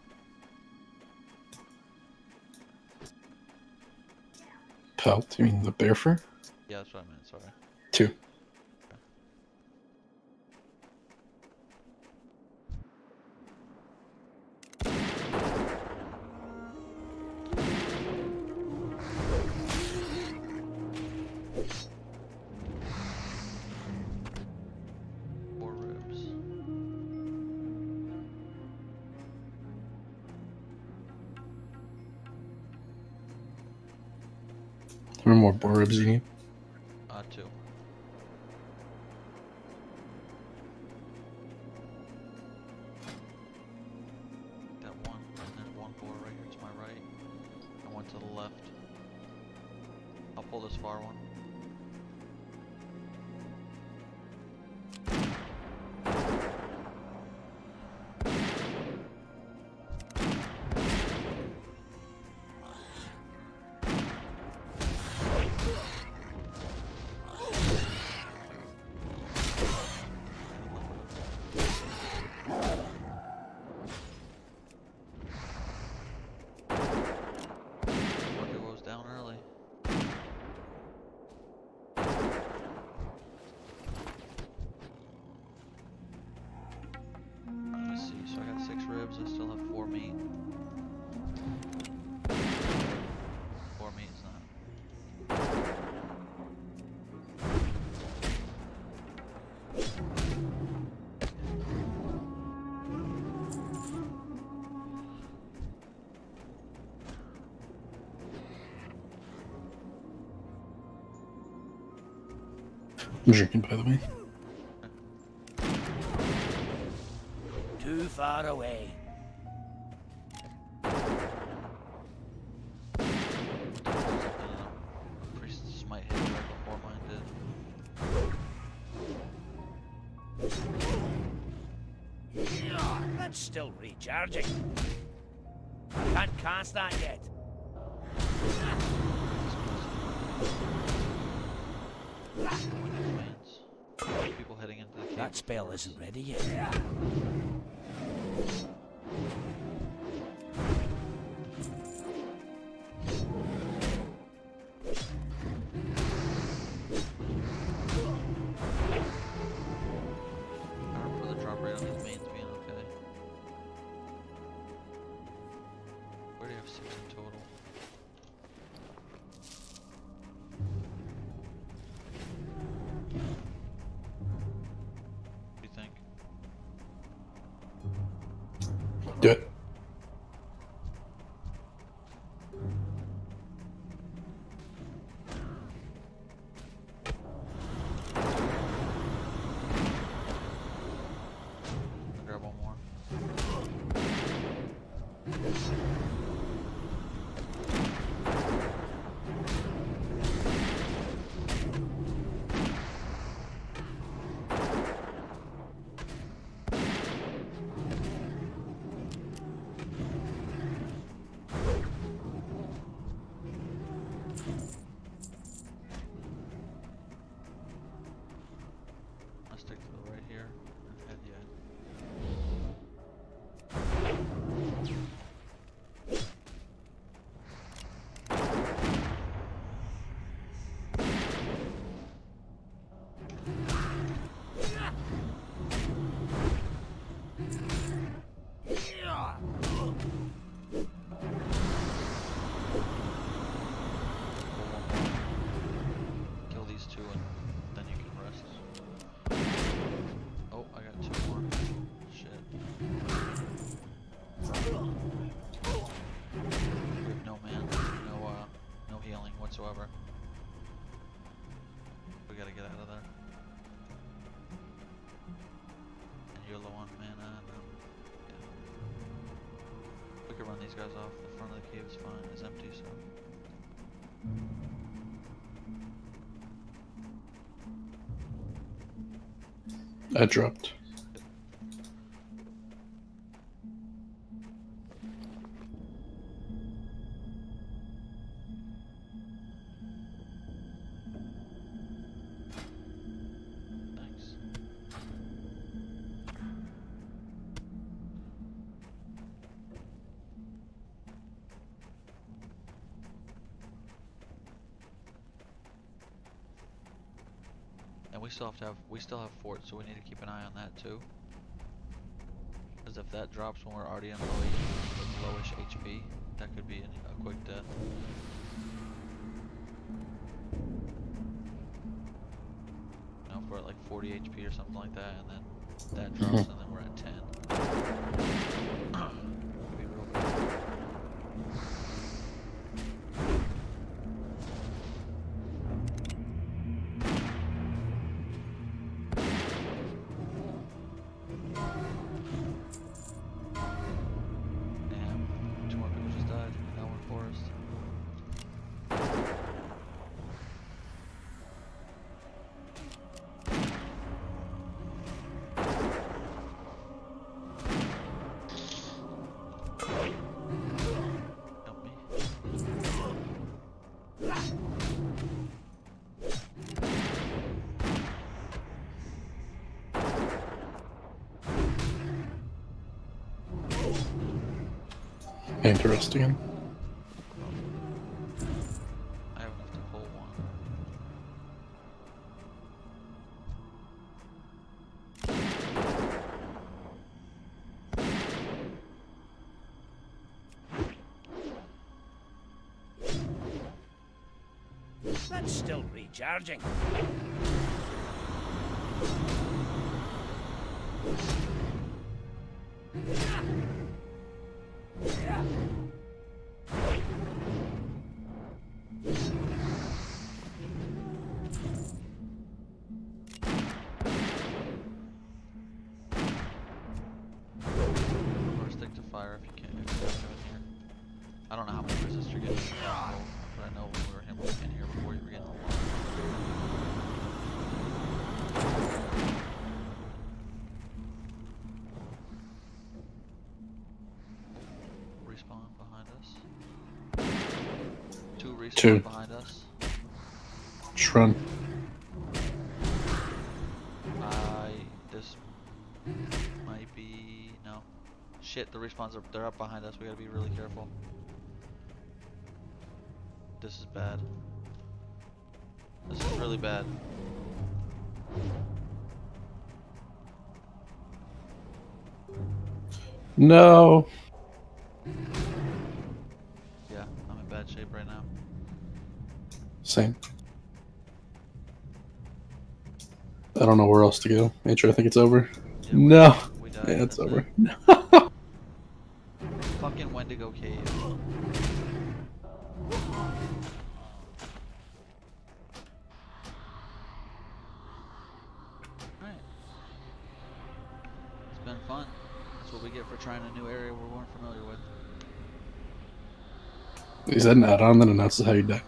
Speaker 2: Pelt? You mean the bear fur?
Speaker 10: Yeah, that's what I meant, sorry.
Speaker 2: Two.
Speaker 10: olbrzymi.
Speaker 2: I'm drinking, by the way.
Speaker 4: Too far away. That spell isn't ready yet.
Speaker 10: guys off. The front of the cave is fine. It's empty, so.
Speaker 2: I dropped.
Speaker 4: We still have fort, so we need to keep an eye on that too. Because if that drops when we're already in low, lowish HP, that could be a quick death. You know, if we're at like 40 HP or something like that, and then that drops, and then we're at 10.
Speaker 2: Interesting.
Speaker 4: I have to pull one.
Speaker 9: That's still recharging.
Speaker 4: Behind us.
Speaker 2: Shrun.
Speaker 4: I this might be no. Shit, the respawns are they're up behind us. We gotta be really careful. This is bad. This is really bad.
Speaker 2: No. Else to go. Nature, I think it's over.
Speaker 4: Yeah,
Speaker 2: No.
Speaker 4: Died.
Speaker 2: Yeah, it's over.
Speaker 4: it. Fucking Wendigo Cave. Alright. It's been fun. That's what we get for trying a new area we weren't familiar with.
Speaker 2: Is that an add-on that announces how you die?